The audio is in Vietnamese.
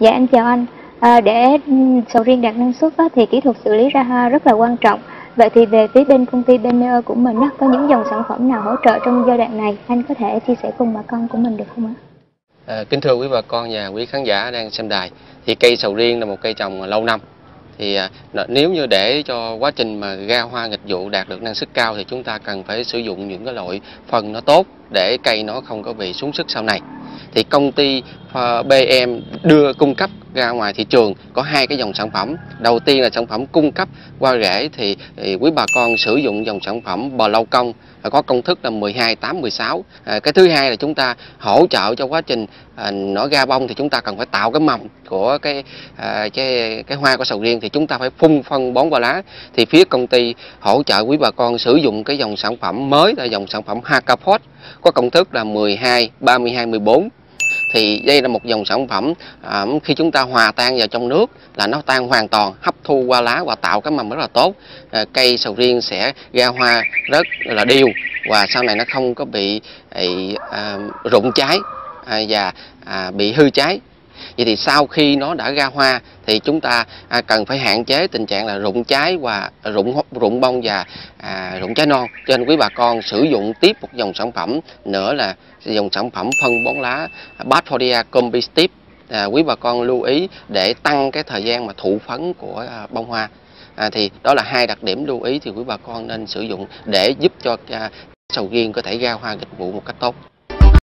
Dạ em chào anh. À, để ừ, sầu riêng đạt năng suất á, thì kỹ thuật xử lý ra hoa rất là quan trọng. Vậy thì về phía bên công ty Benner ờ, của mình á, có những dòng sản phẩm nào hỗ trợ trong giai đoạn này? Anh có thể chia sẻ cùng bà con của mình được không ạ? À, kính thưa quý bà con và quý khán giả đang xem đài, thì cây sầu riêng là một cây trồng lâu năm. Thì à, nếu như để cho quá trình mà ra hoa nghịch vụ đạt được năng suất cao thì chúng ta cần phải sử dụng những cái loại phân nó tốt để cây nó không có bị xuống sức sau này thì công ty ờ, BM đưa cung cấp ra ngoài thị trường có hai cái dòng sản phẩm. Đầu tiên là sản phẩm cung cấp qua rễ thì, thì quý bà con sử dụng dòng sản phẩm bò lâu công có công thức là 12 8 16 à, cái thứ hai là chúng ta hỗ trợ cho quá trình à, nó ra bông thì chúng ta cần phải tạo cái mầm của cái à, cái cái hoa của sầu riêng thì chúng ta phải phun phân bón qua lá. Thì phía công ty hỗ trợ quý bà con sử dụng cái dòng sản phẩm mới là dòng sản phẩm Hakapot có công thức là 12 32 14 thì đây là một dòng sản phẩm à, khi chúng ta hòa tan vào trong nước là nó tan hoàn toàn hấp thu qua lá và tạo cái mầm rất là tốt. À, cây sầu riêng sẽ ra hoa rất là đều và sau này nó không có bị à, rụng trái à, và à, bị hư trái vậy thì sau khi nó đã ra hoa thì chúng ta à, cần phải hạn chế tình trạng là rụng trái và rụng rụng bông và à, rụng trái non. Cho nên quý bà con sử dụng tiếp một dòng sản phẩm nữa là dòng sản phẩm phân bón lá Batfodia Combi Stip à, quý bà con lưu ý để tăng cái thời gian mà thụ phấn của à, bông hoa. À, thì đó là hai đặc điểm lưu ý thì quý bà con nên sử dụng để giúp cho à, sầu riêng có thể ra hoa dịch vụ một cách tốt.